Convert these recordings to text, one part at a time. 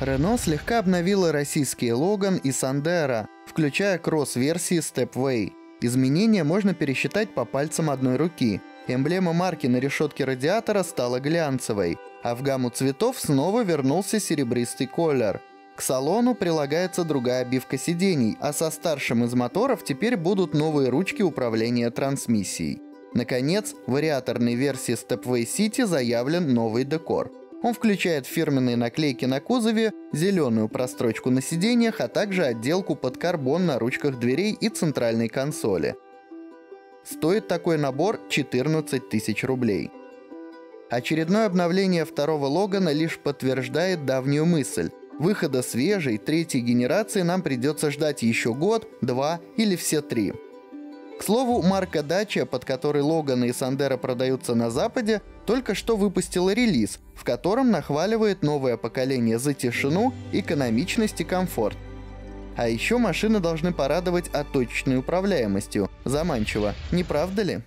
Renault слегка обновила российские Logan и Sandero, включая кросс-версии Stepway. Изменения можно пересчитать по пальцам одной руки. Эмблема марки на решетке радиатора стала глянцевой, а в гамму цветов снова вернулся серебристый колер. К салону прилагается другая обивка сидений, а со старшим из моторов теперь будут новые ручки управления трансмиссией. Наконец, в вариаторной версии Stepway City заявлен новый декор – он включает фирменные наклейки на кузове, зеленую прострочку на сиденьях, а также отделку под карбон на ручках дверей и центральной консоли. Стоит такой набор 14 тысяч рублей. Очередное обновление второго Логана лишь подтверждает давнюю мысль. Выхода свежей, третьей генерации нам придется ждать еще год, два или все три. К слову, марка Dacia, под которой Логаны и Сандера продаются на Западе, только что выпустила релиз, в котором нахваливает новое поколение за тишину, экономичность и комфорт. А еще машины должны порадовать отточечной управляемостью. Заманчиво, не правда ли?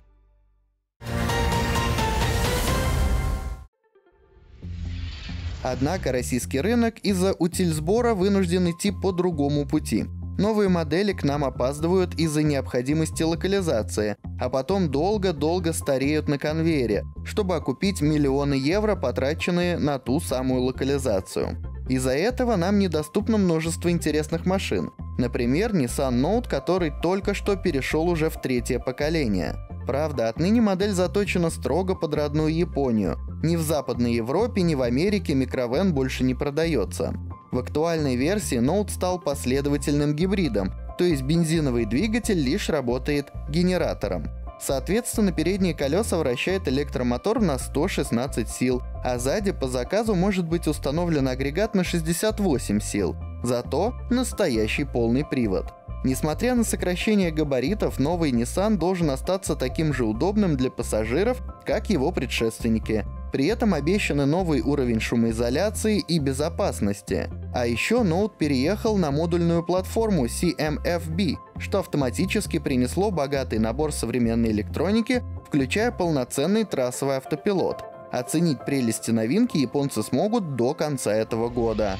Однако российский рынок из-за утильсбора вынужден идти по другому пути – Новые модели к нам опаздывают из-за необходимости локализации, а потом долго-долго стареют на конвейере, чтобы окупить миллионы евро, потраченные на ту самую локализацию. Из-за этого нам недоступно множество интересных машин. Например, Nissan Note, который только что перешел уже в третье поколение. Правда, отныне модель заточена строго под родную Японию. Ни в Западной Европе, ни в Америке микровен больше не продается. В актуальной версии Note стал последовательным гибридом, то есть бензиновый двигатель лишь работает генератором. Соответственно, передние колеса вращает электромотор на 116 сил, а сзади по заказу может быть установлен агрегат на 68 сил. Зато настоящий полный привод. Несмотря на сокращение габаритов, новый Nissan должен остаться таким же удобным для пассажиров, как его предшественники. При этом обещаны новый уровень шумоизоляции и безопасности. А еще Note переехал на модульную платформу CMFB, что автоматически принесло богатый набор современной электроники, включая полноценный трассовый автопилот. Оценить прелести новинки японцы смогут до конца этого года.